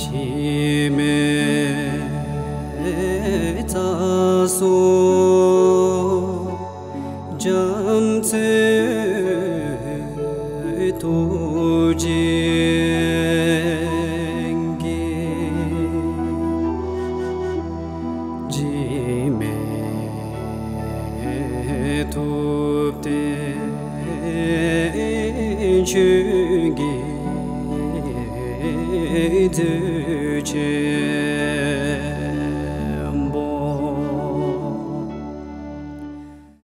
chime ta so jam tse to jenge jime to te chungi edici